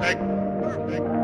Perfect. Perfect.